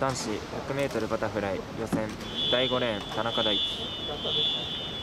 男子 100m バタフライ予選第5レーン田中大輝。